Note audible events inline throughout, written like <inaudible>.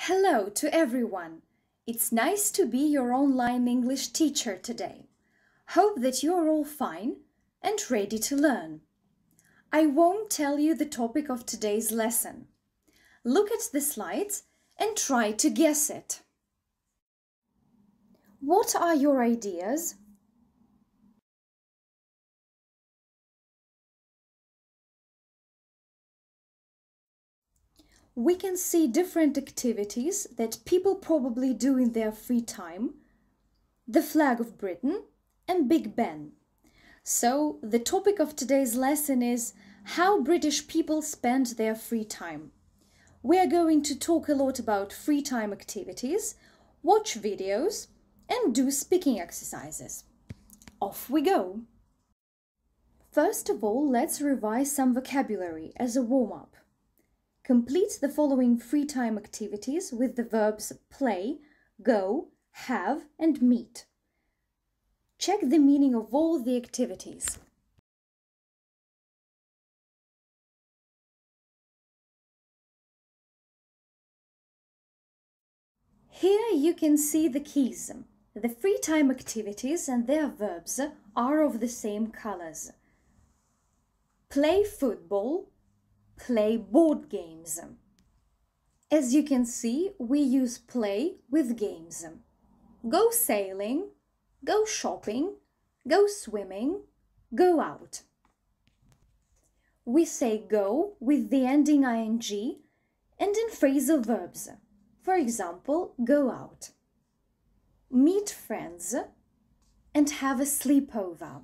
Hello to everyone. It's nice to be your online English teacher today. Hope that you're all fine and ready to learn. I won't tell you the topic of today's lesson. Look at the slides and try to guess it. What are your ideas? We can see different activities that people probably do in their free time, the flag of Britain, and Big Ben. So, the topic of today's lesson is how British people spend their free time. We are going to talk a lot about free time activities, watch videos, and do speaking exercises. Off we go! First of all, let's revise some vocabulary as a warm up. Complete the following free time activities with the verbs play, go, have, and meet. Check the meaning of all the activities. Here you can see the keys. The free time activities and their verbs are of the same colors. Play football, play board games. As you can see, we use play with games. Go sailing, go shopping, go swimming, go out. We say go with the ending ing and in phrasal verbs. For example, go out, meet friends, and have a sleepover.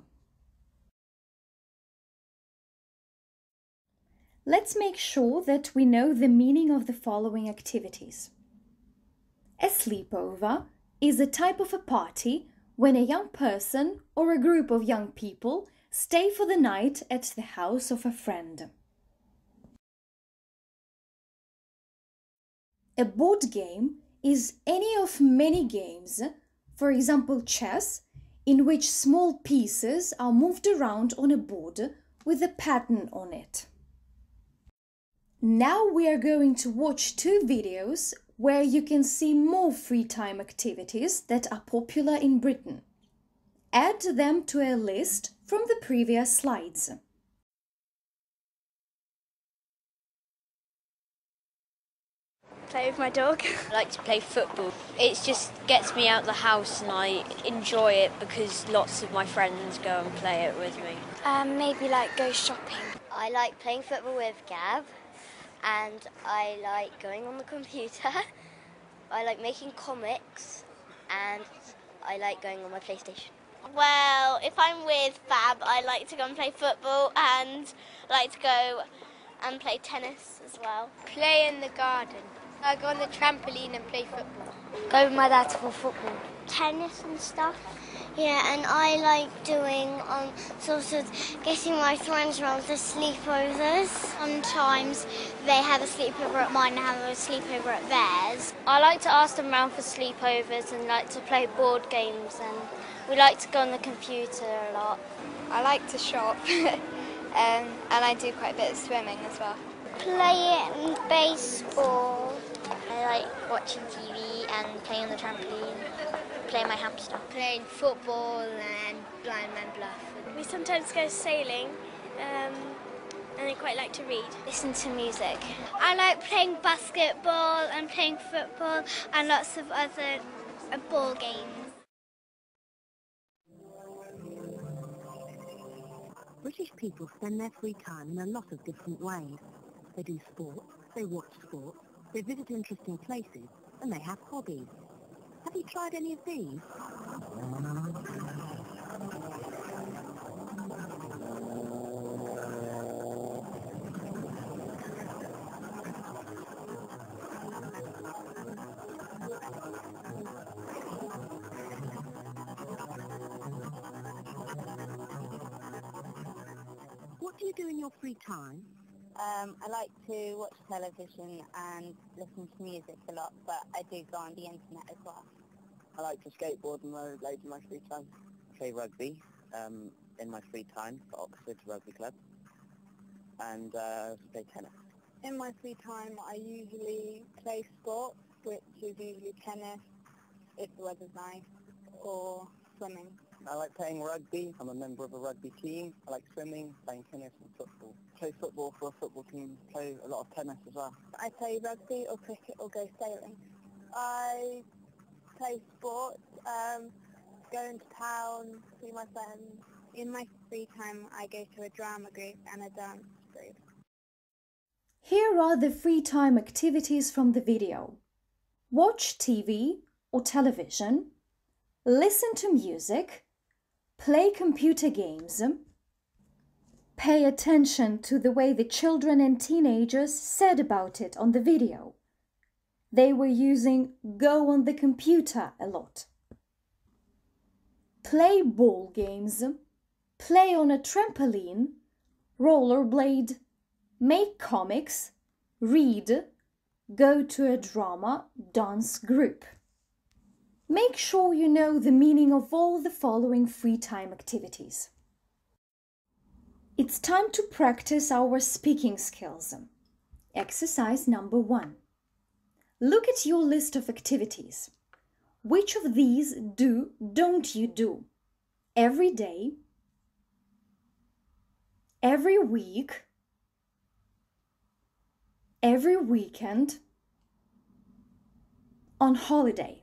Let's make sure that we know the meaning of the following activities. A sleepover is a type of a party when a young person or a group of young people stay for the night at the house of a friend. A board game is any of many games, for example chess, in which small pieces are moved around on a board with a pattern on it. Now we are going to watch two videos where you can see more free time activities that are popular in Britain. Add them to a list from the previous slides. Play with my dog. <laughs> I like to play football. It just gets me out of the house and I enjoy it because lots of my friends go and play it with me. Um, maybe like go shopping. I like playing football with Gab and I like going on the computer. <laughs> I like making comics and I like going on my PlayStation. Well, if I'm with Fab, I like to go and play football and like to go and play tennis as well. Play in the garden. I go on the trampoline and play football. Go with my dad for football. Tennis and stuff. Yeah, and I like doing um, sort of getting my friends around to sleepovers. Sometimes they have a sleepover at mine and have a sleepover at theirs. I like to ask them around for sleepovers and like to play board games and we like to go on the computer a lot. I like to shop <laughs> um, and I do quite a bit of swimming as well. Playing baseball. I like watching TV and playing on the trampoline, playing my hamster. Playing football and blind man bluff. We sometimes go sailing um, and I quite like to read. Listen to music. I like playing basketball and playing football and lots of other uh, ball games. British people spend their free time in a lot of different ways. They do sport, they watch sport, they visit interesting places, and they have hobbies. Have you tried any of these? What do you do in your free time? Um, I like to watch television and listen to music a lot, but I do go on the internet as well. I like to skateboard and rollerblade in my free time. I play rugby um, in my free time for Oxford Rugby Club and uh, play tennis. In my free time I usually play sport which is usually tennis if the weather's nice, or swimming. I like playing rugby. I'm a member of a rugby team. I like swimming, playing tennis and football. Play football for a football team. Play a lot of tennis as well. I play rugby or cricket or go sailing. I play sports, um, go into town, see my friends. In my free time, I go to a drama group and a dance group. Here are the free time activities from the video. Watch TV or television, listen to music, play computer games, pay attention to the way the children and teenagers said about it on the video. They were using go on the computer a lot. Play ball games, play on a trampoline, rollerblade, make comics, read, go to a drama dance group. Make sure you know the meaning of all the following free time activities. It's time to practice our speaking skills. Exercise number one. Look at your list of activities. Which of these do, don't you do? Every day, every week, every weekend, on holiday.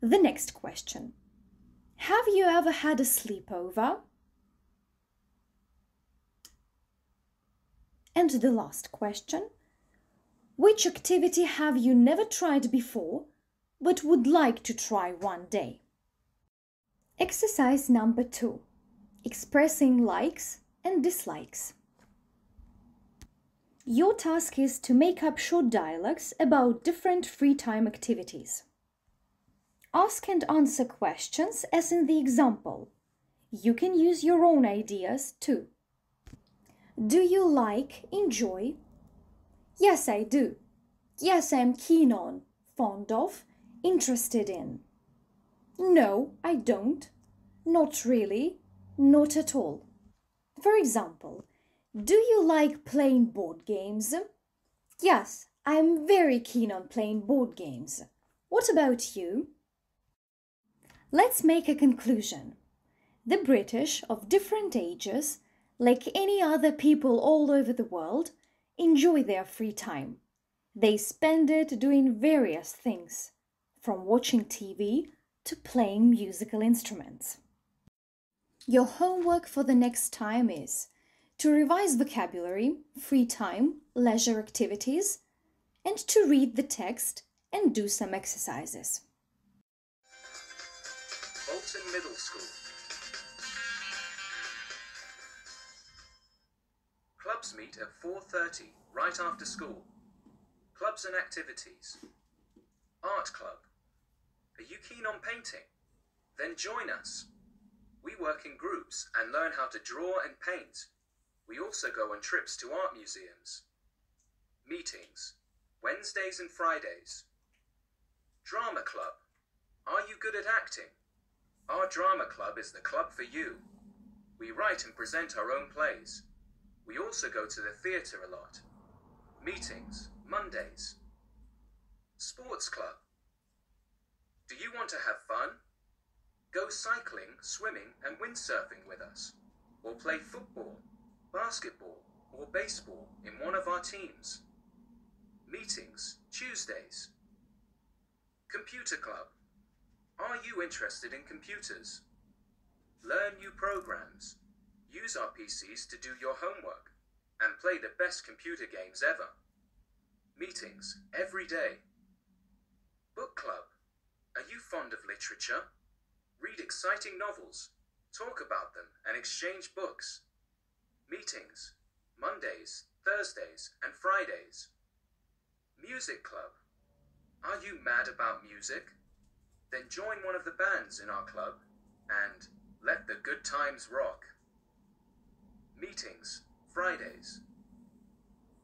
The next question. Have you ever had a sleepover? And the last question. Which activity have you never tried before but would like to try one day? Exercise number two. Expressing likes and dislikes. Your task is to make up short dialogues about different free time activities. Ask and answer questions as in the example. You can use your own ideas too. Do you like, enjoy? Yes, I do. Yes, I'm keen on, fond of, interested in. No, I don't. Not really. Not at all. For example, do you like playing board games? Yes, I'm very keen on playing board games. What about you? Let's make a conclusion. The British of different ages, like any other people all over the world, enjoy their free time. They spend it doing various things, from watching TV to playing musical instruments. Your homework for the next time is to revise vocabulary, free time, leisure activities, and to read the text and do some exercises. Bolton Middle School. Clubs meet at 4.30, right after school. Clubs and activities. Art Club. Are you keen on painting? Then join us. We work in groups and learn how to draw and paint. We also go on trips to art museums. Meetings. Wednesdays and Fridays. Drama Club. Are you good at acting? Our drama club is the club for you. We write and present our own plays. We also go to the theatre a lot. Meetings, Mondays. Sports club. Do you want to have fun? Go cycling, swimming, and windsurfing with us. Or play football, basketball, or baseball in one of our teams. Meetings, Tuesdays. Computer club. Are you interested in computers? Learn new programs, use our PCs to do your homework, and play the best computer games ever. Meetings every day. Book club. Are you fond of literature? Read exciting novels, talk about them, and exchange books. Meetings Mondays, Thursdays, and Fridays. Music club. Are you mad about music? Then join one of the bands in our club and let the good times rock. Meetings, Fridays.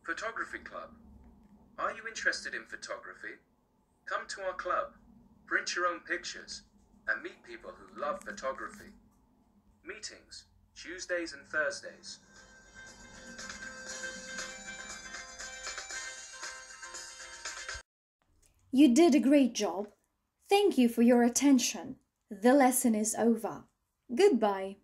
Photography Club. Are you interested in photography? Come to our club, print your own pictures, and meet people who love photography. Meetings, Tuesdays and Thursdays. You did a great job. Thank you for your attention. The lesson is over. Goodbye.